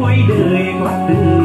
cuối đời qua đường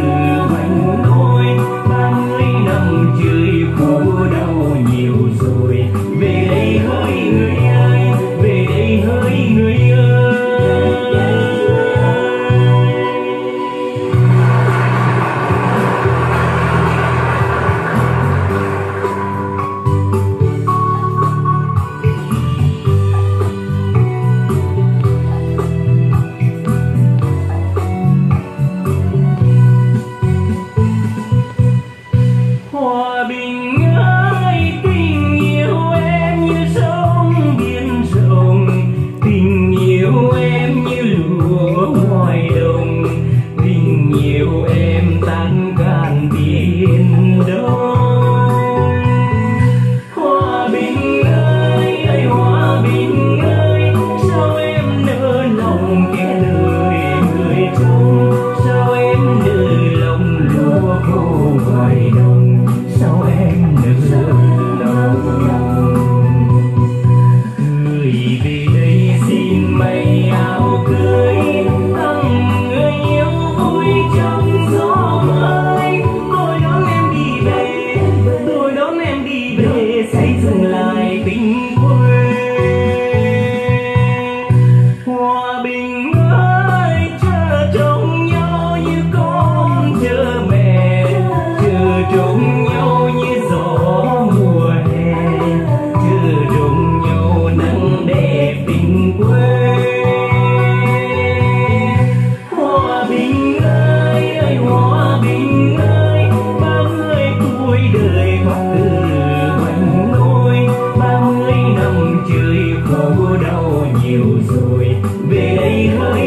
bình ơi chờ trông nhau như con chờ mẹ, chờ trông nhau như gió mùa hè, chờ trông nhau nắng đẹp bình quê. Đau nhiều rồi về đây thôi.